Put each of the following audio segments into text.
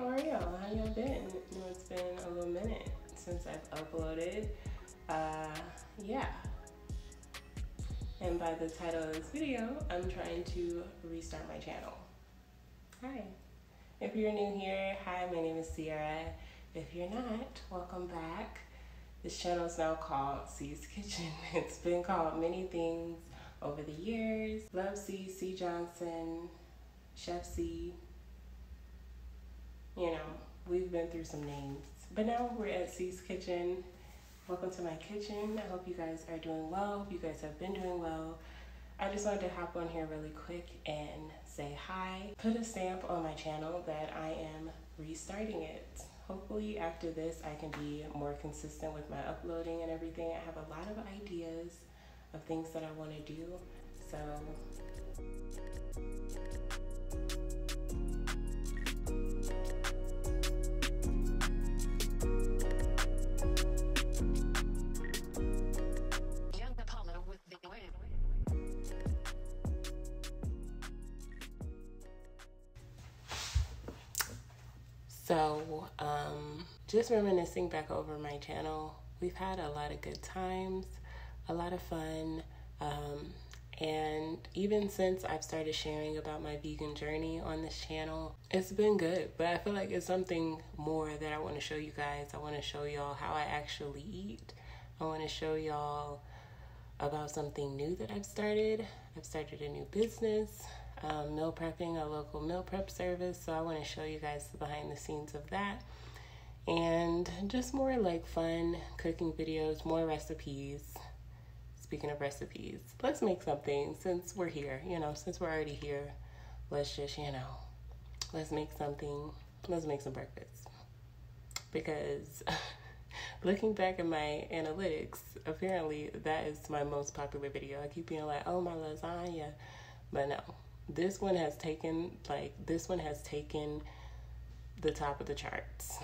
how are y'all? How y'all been? It's been a little minute since I've uploaded. Uh, yeah. And by the title of this video, I'm trying to restart my channel. Hi. If you're new here, hi, my name is Sierra. If you're not, welcome back. This channel is now called Sieee's Kitchen. It's been called many things over the years. Love C, C Johnson, Chef C, you know, we've been through some names. But now we're at Sieee's Kitchen. Welcome to my kitchen. I hope you guys are doing well. Hope you guys have been doing well. I just wanted to hop on here really quick and say hi. Put a stamp on my channel that I am restarting it. Hopefully after this I can be more consistent with my uploading and everything. I have a lot of ideas of things that I want to do. So So, um, just reminiscing back over my channel, we've had a lot of good times, a lot of fun. Um, and even since I've started sharing about my vegan journey on this channel, it's been good. But I feel like it's something more that I want to show you guys. I want to show y'all how I actually eat. I want to show y'all about something new that I've started. I've started a new business um, meal prepping, a local meal prep service. So I want to show you guys the behind the scenes of that. And just more like fun cooking videos, more recipes. Speaking of recipes, let's make something since we're here, you know, since we're already here. Let's just, you know, let's make something, let's make some breakfast. Because looking back at my analytics, apparently that is my most popular video. I keep being like, oh, my lasagna. But no, this one has taken like this one has taken the top of the charts.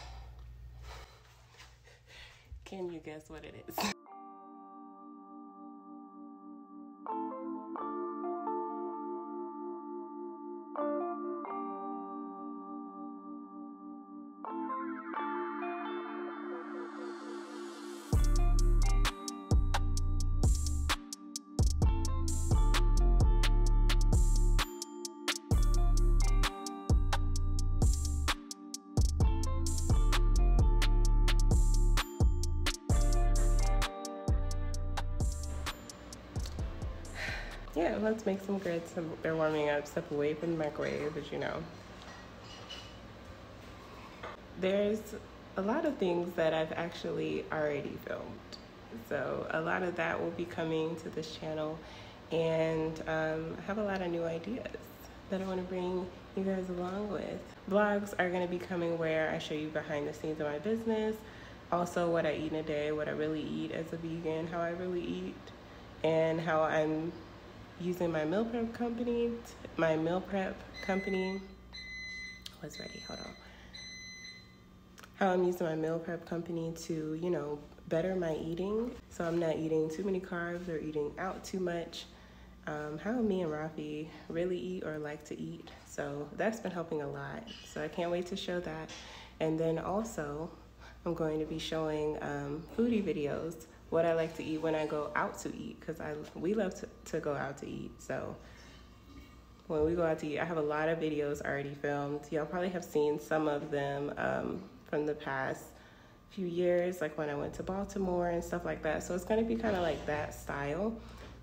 Can you guess what it is? Yeah, let's make some grits. They're warming up. Step away from the microwave, as you know. There's a lot of things that I've actually already filmed. So a lot of that will be coming to this channel and um, I have a lot of new ideas that I want to bring you guys along with. Vlogs are going to be coming where I show you behind the scenes of my business, also what I eat in a day, what I really eat as a vegan, how I really eat, and how I'm using my meal prep company, my meal prep company was ready, hold on. How I'm using my meal prep company to, you know, better my eating. So I'm not eating too many carbs or eating out too much. Um, how me and Rafie really eat or like to eat. So that's been helping a lot. So I can't wait to show that. And then also, I'm going to be showing um, foodie videos what I like to eat when I go out to eat because I we love to, to go out to eat. So when we go out to eat, I have a lot of videos already filmed. Y'all probably have seen some of them um, from the past few years, like when I went to Baltimore and stuff like that. So it's to be kind of like that style.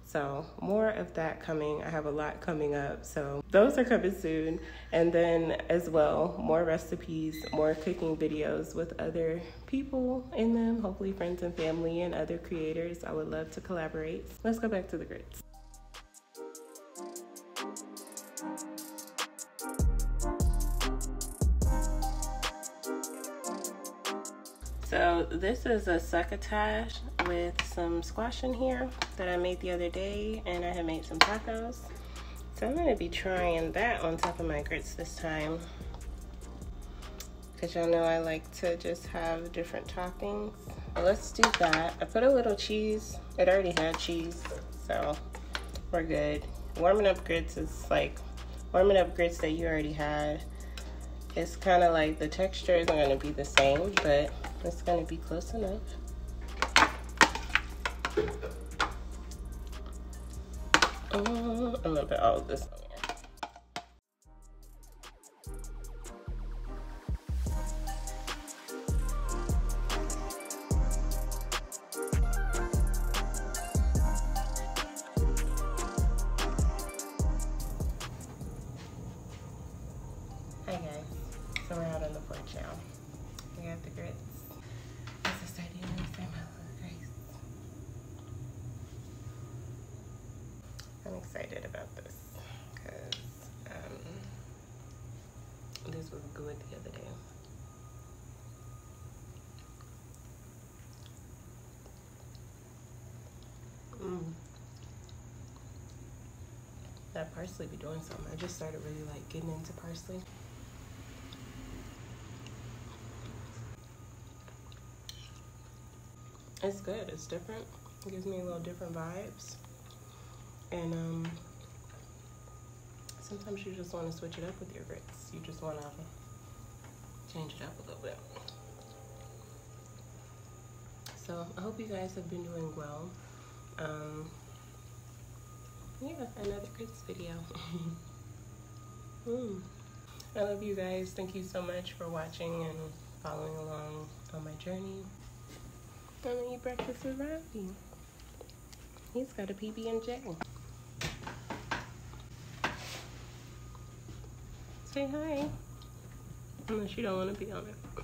So more of that coming. I have a lot coming up. So those are coming soon. And then as well, more recipes, more cooking videos with other people in them, hopefully friends and family and other creators. I would love to collaborate. Let's go back to the grits. So this is a succotash with some squash in here that I made the other day and I have made some tacos. So I'm gonna be trying that on top of my grits this time. Cause y'all know I like to just have different toppings. let's do that. I put a little cheese. It already had cheese, so we're good. Warming up grits is like warming up grits that you already had. It's kind of like the texture isn't gonna be the same, but It's gonna be close enough. Uh, I'm gonna put all of this That parsley be doing something. I just started really like getting into parsley. It's good. It's different. It gives me a little different vibes. And um, sometimes you just want to switch it up with your grits. You just want to change it up a little bit. So I hope you guys have been doing well. Um, yeah, another grits video. mm. I love you guys. Thank you so much for watching and following along on my journey. I'm gonna eat breakfast with Rafie. He's got a PB and J. Say hi. Unless you don't want to be on it.